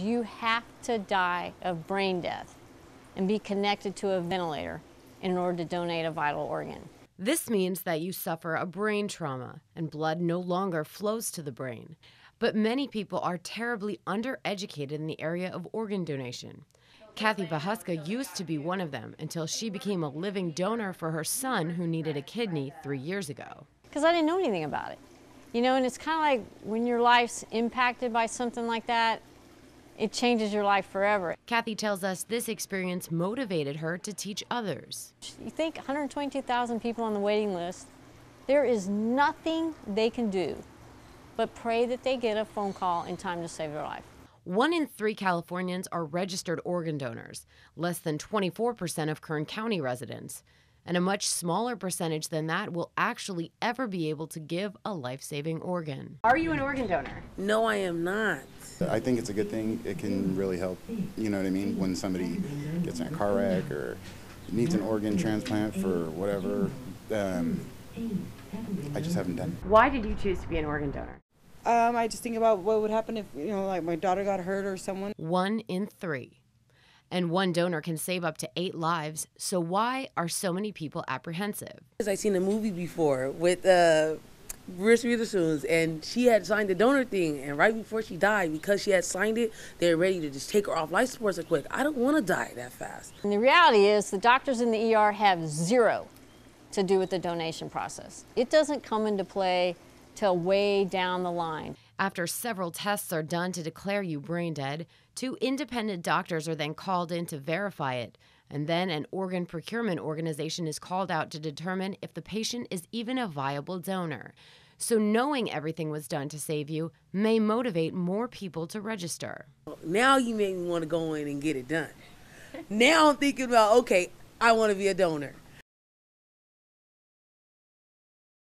You have to die of brain death and be connected to a ventilator in order to donate a vital organ. This means that you suffer a brain trauma and blood no longer flows to the brain. But many people are terribly undereducated in the area of organ donation. Kathy Vochoska used to be one of them until she became a living donor for her son who needed a kidney three years ago. Because I didn't know anything about it. You know, and it's kind of like when your life's impacted by something like that, it changes your life forever. Kathy tells us this experience motivated her to teach others. You think 122,000 people on the waiting list, there is nothing they can do but pray that they get a phone call in time to save their life. One in three Californians are registered organ donors, less than 24% of Kern County residents. And a much smaller percentage than that will actually ever be able to give a life saving organ. Are you an organ donor? No, I am not. I think it's a good thing. It can really help, you know what I mean, when somebody gets in a car wreck or needs an organ transplant for whatever. Um, I just haven't done. Why did you choose to be an organ donor? Um, I just think about what would happen if, you know, like my daughter got hurt or someone. One in three. And one donor can save up to eight lives. So, why are so many people apprehensive? Because I've seen a movie before with uh, Reese Witherspoon, and she had signed the donor thing, and right before she died, because she had signed it, they're ready to just take her off life support so quick. I don't want to die that fast. And the reality is, the doctors in the ER have zero to do with the donation process. It doesn't come into play till way down the line. After several tests are done to declare you brain dead, two independent doctors are then called in to verify it. And then an organ procurement organization is called out to determine if the patient is even a viable donor. So, knowing everything was done to save you may motivate more people to register. Now you make me want to go in and get it done. now I'm thinking about, okay, I want to be a donor.